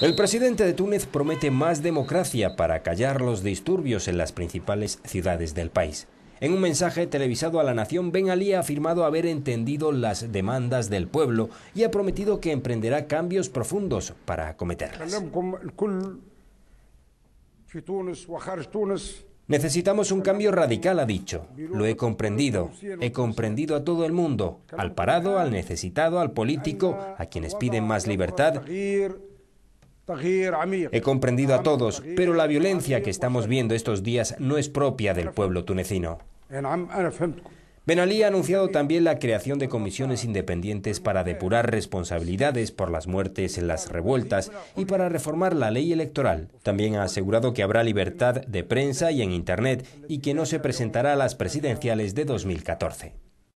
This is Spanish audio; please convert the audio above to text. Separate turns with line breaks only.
El presidente de Túnez promete más democracia para callar los disturbios en las principales ciudades del país. En un mensaje televisado a la nación, Ben Ali ha afirmado haber entendido las demandas del pueblo y ha prometido que emprenderá cambios profundos para acometerlas. Necesitamos un cambio radical, ha dicho. Lo he comprendido. He comprendido a todo el mundo, al parado, al necesitado, al político, a quienes piden más libertad. He comprendido a todos, pero la violencia que estamos viendo estos días no es propia del pueblo tunecino. Ben Ali ha anunciado también la creación de comisiones independientes para depurar responsabilidades por las muertes en las revueltas y para reformar la ley electoral. También ha asegurado que habrá libertad de prensa y en Internet y que no se presentará a las presidenciales de 2014.